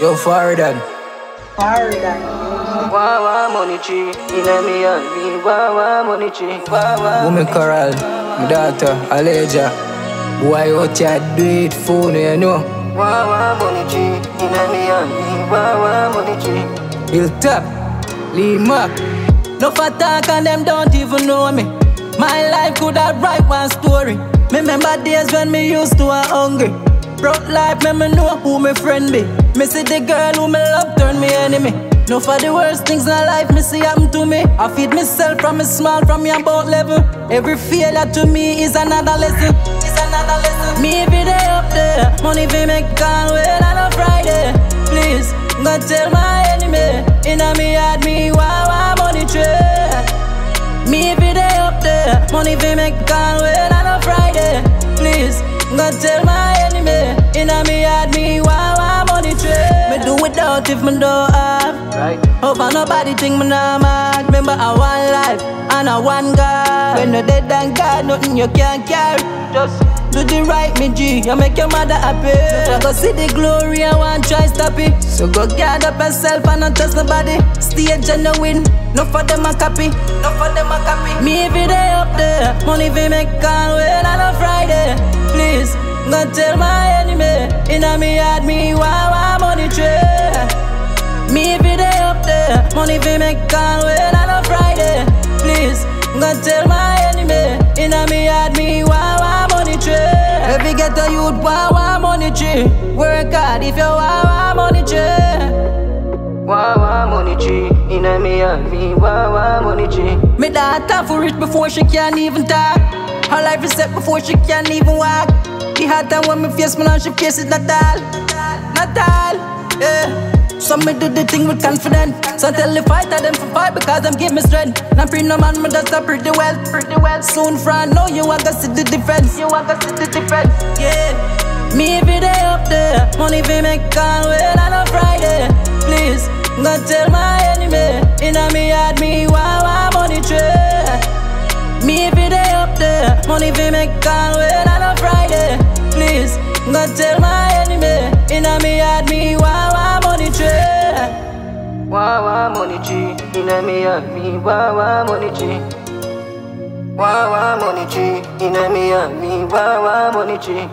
Yo, Fari Don. Fardan. Wawa money tree, inna me and me. Wawa money tree, wawa. Woman Coral, my daughter, Aleja. Boy, out here do it phone, you know. Wawa money tree, inna me and me. Wawa money tree. Hilltop, Lee Mac. No fat talk and them don't even know me. My life could have write one story. Me remember days when me used to a hungry. Broke life, me me know who my friend be. Me see the girl who me love turn me enemy. No for the worst things in life me see happen to me. I feed myself from a small, from your boat level. Every failure to me is another lesson. Is another lesson. Me every day up there, money fi make call when on a Friday. Please, go tell my enemy. Inna me heart, me wow money trade. Me every day up there, money fi make call when on a Friday. Please, go tell my enemy. Inna me me. Without if me don't have. Right. Hope I nobody think me nah mad. Remember I one life and I one God. When you're dead and God, nothing you can't carry. Just Do the right, me G, you make your mother happy. I go see the glory, I want try stop it. So go guard up yourself and not trust nobody. Stay genuine, no for them a copy, no for them a copy. Me every day up there, money fi make call when on a Friday. Please, go tell my enemy, me heart me wow money fi make call when on a Friday. Please, go tell my enemy, inna me heart me wow wow money tree. Every get a youth wow wow money tree. Work hard if you wow wow money tree. wawa money tree, inna me and me. Wawa money tree. Me daughter for rich before she can even talk. Her life is set before she can even walk. The hard time when me face me now she face it not all, not all. Yeah. So me do the thing with confidence. So tell the fighter them for fight because them give me strength. Now free no man, me just a pretty well, pretty well. Soon front, know you want to see the difference. You want to see the difference. Yeah. Me every day up there, money fi make call when on a Friday. Please, go tell my enemy, inna me heart me wow wow money tree. Me every day up there, money fi make call when on a Friday. Please, go tell my Wawa tree, inna me and me. Wawa tree. Wawa money tree, inna me and. Wawa tree.